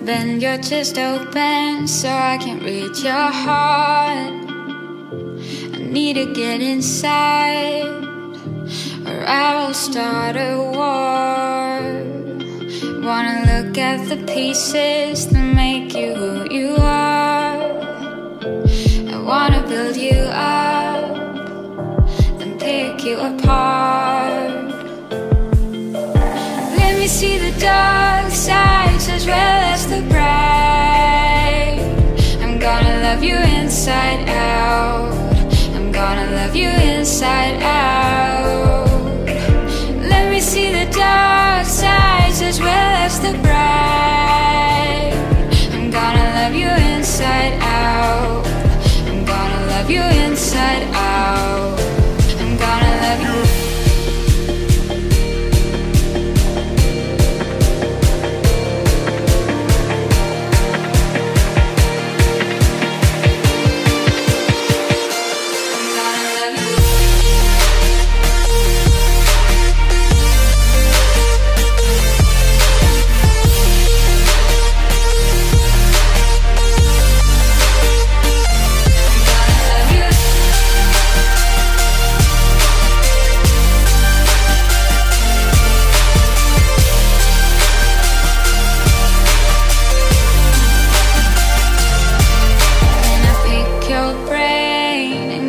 Bend your chest open so I can reach your heart. I need to get inside, or I will start a war. Wanna look at the pieces that make you who you are. I wanna build you up, then pick you apart. Let me see the dark love you inside out. I'm gonna love you inside out.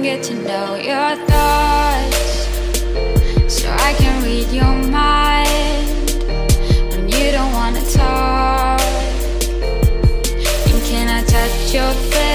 Get to know your thoughts So I can read your mind. When you don't wanna talk And can I touch your face